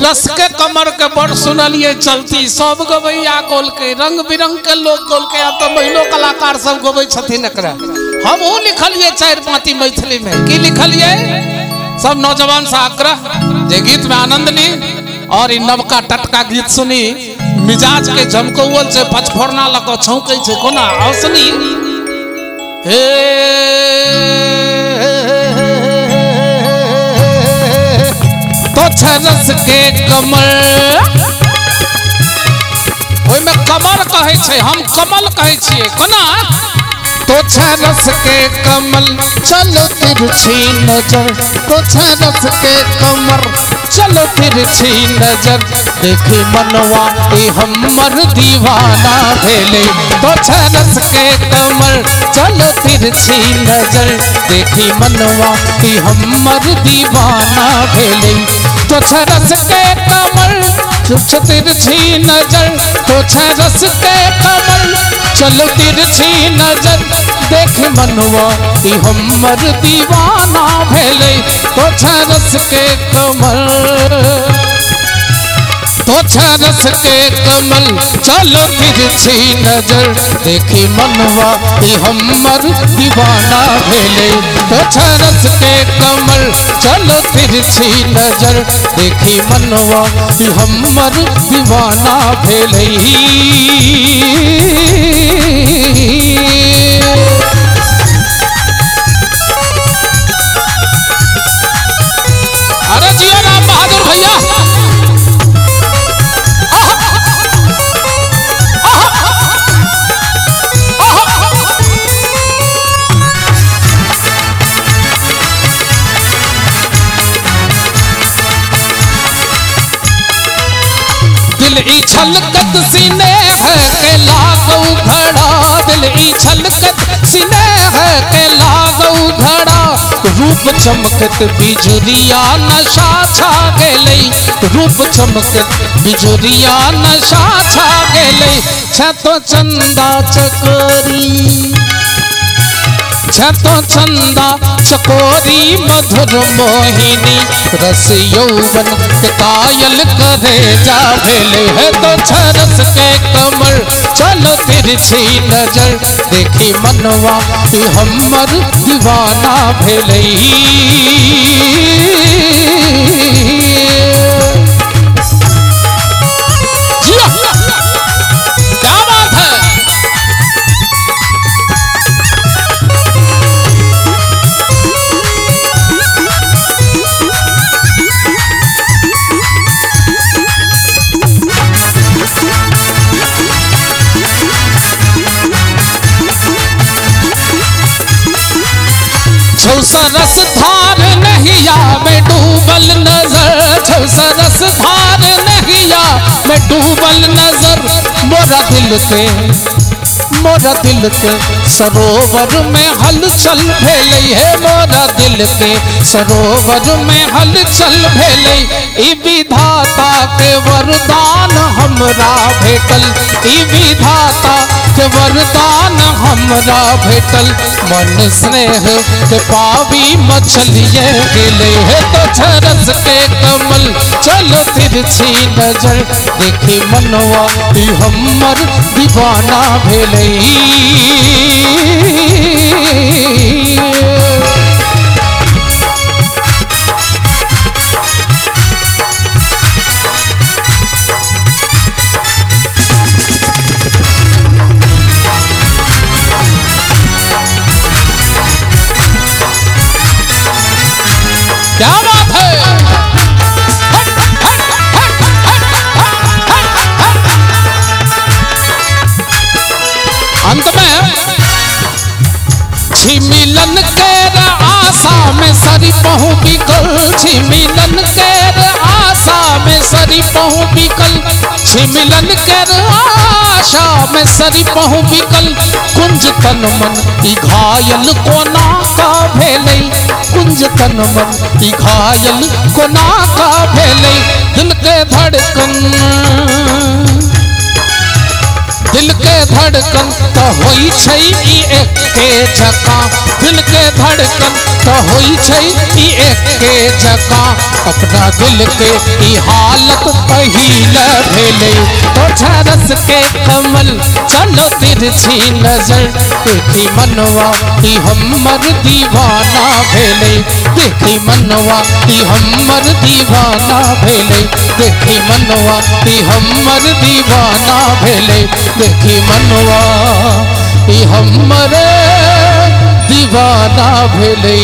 रस के कमर के बड़ सुनलिए चलती। सब गवैया गोल के रंग बिरंग के लोग गोल के अब तो महिलो कलाकार सब गबै छथिन एकरा। हमहू लिखलिए चार पाती मैथिली में की लिखलिए सब नौजवान से आग्रह जे गीत में आनंद ली, और ई नवका टटका गीत सुनी। मिजाज के झमकौल से पचफोरना लग छौकै कोना? आओ सुनी हे छरस के कमल। ओहिमे कमल कहै हम कमल कहै छियै, कोना? तो रस के कमल चलो तिरछी नज़र। तो छरस के कमर चलो तिरछी नज़र। देखी मनवा ए हमर दीवाना भेले। तो छरस के कमर, चलो तिरछी नज़र। देखी मनवा ए हमर दीवाना भेले। तो छरस के कमल चुप तिरछी नज़र तो रस के कमल। चलो तिरछी नज़र, देख मनवा, ई हमर दीवाना भेले तो रस के कमल। तो के कमल चलो तिरछी नज़र। देखी मनवा हमर दीवाना भेले। तो के कमल चलो तिरछी नज़र। देखी मनवा हमर दीवाना भेले। छलकत सीने है के लागू घड़ा, दिल ई छलकत सीने है के लागू घड़ा। रूप चमकत बिजुरिया नशा छा गेलै रूप चमकत बिजुरिया नशा छा गेलै छतो चंदा चकोरी। छतो चंदा चकोरी मधुर मोहिनी रस यौवन कायल करे जा भेले है तो छरस के कमर चलो तिरछी नज़र, देखी मनवा हमर दीवाना भेले सरस धार डूबल नज़र सरस धार डूबल नज़र। मोरा दिल के मोरा दिल के सरोवर में हलचल भेले है। मोरा दिल के सरोवर में हलचल भेले ई विधाता के वरदान हमरा भेटल ई विधाता के वरदान हमरा भेटल मन स्नेह के पावी मछलिए गेले है तो छरस के कमल। चलो तिरछी नज़र, देखे मनवा हमर दीवाना भेले मिलन के आशा में सरी पहू बिकल छी मिलन आशा में सरी बिकल छी मिलन आशा में सरी बिकल कुंज तन मन ई घायल कोना का भेलै? कुंज तन मन घायल कोना का भेलै? दिल के धड़कन धड़कन तो होई छै ई एके जका। दिल के धड़कन तो होई छै ई एके जका। अपना दिल के ई हालत पहिल भेले। तो झरस के कमल चलो तिरछी नज़र। देखी मनवा, ई हमर दीवाना भेले। देखी मनवा, ई हमर दीवाना भेले। देखी मनवा, ई हमर दीवाना भेले। देखी मनवा ई हमर दीवाना भेले